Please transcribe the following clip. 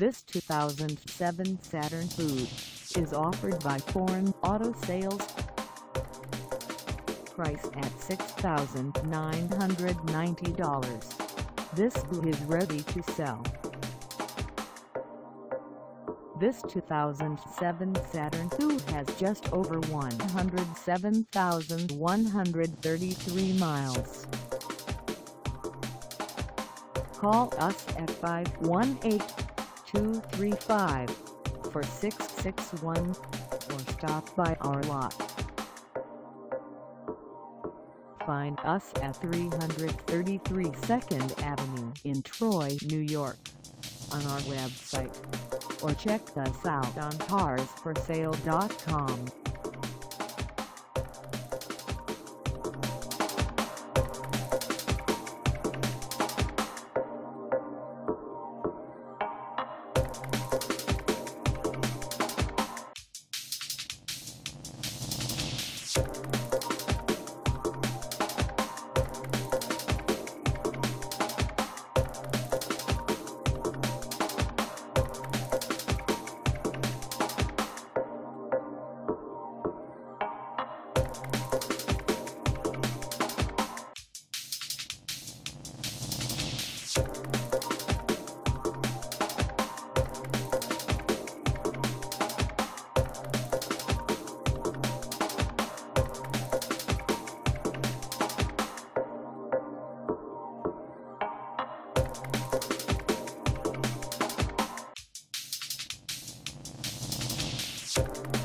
This 2007 Saturn VUE is offered by Foreign Auto Sales. Price at $6,990. This is ready to sell. This 2007 Saturn VUE has just over 107,133 miles. Call us at 518-235-4661 or stop by our lot. Find us at 333 2nd Avenue in Troy, New York on our website or check us out on carsforsale.com. Thank